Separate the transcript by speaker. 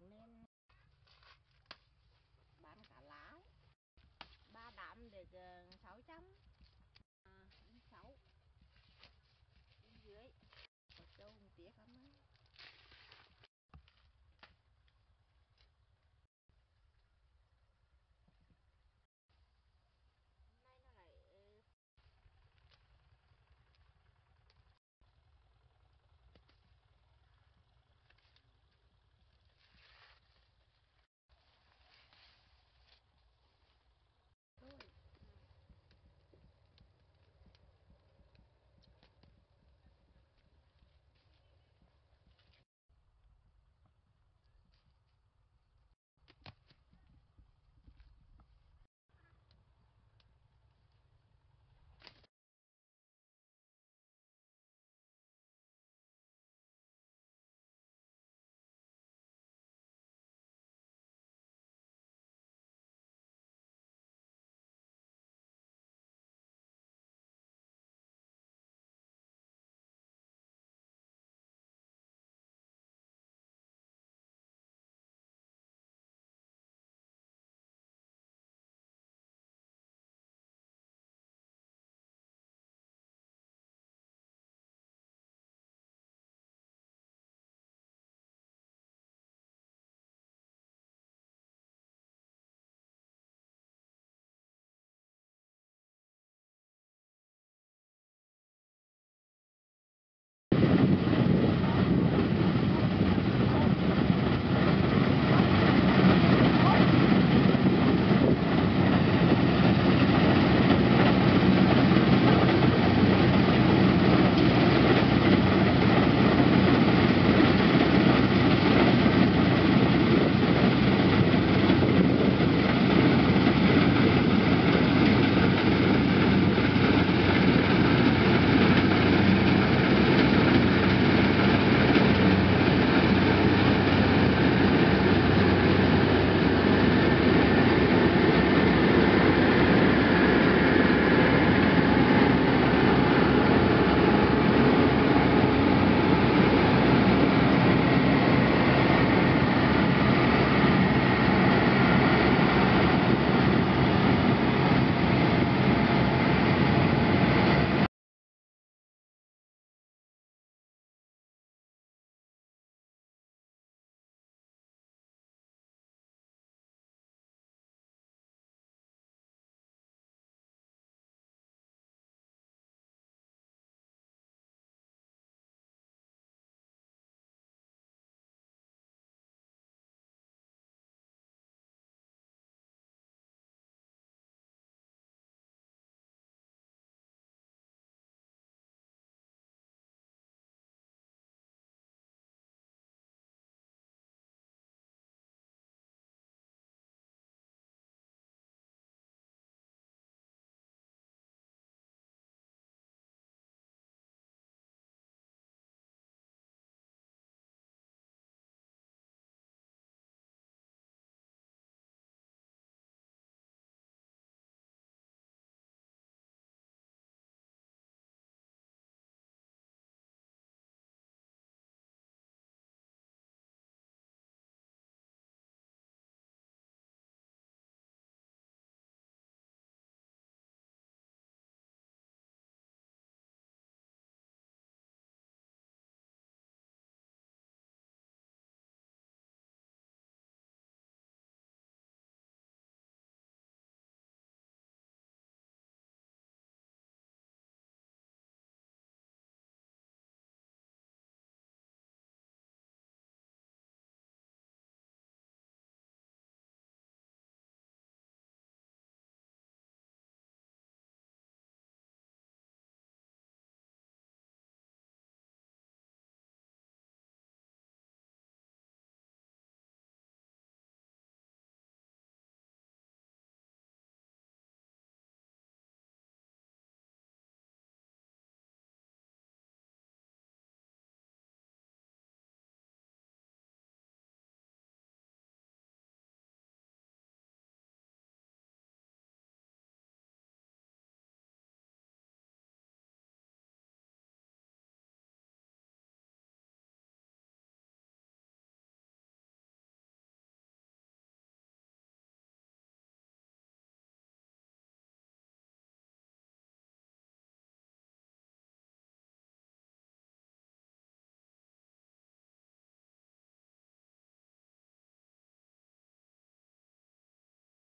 Speaker 1: cũng nên bán cả lá. Ba đạm được ờ, sáu trăm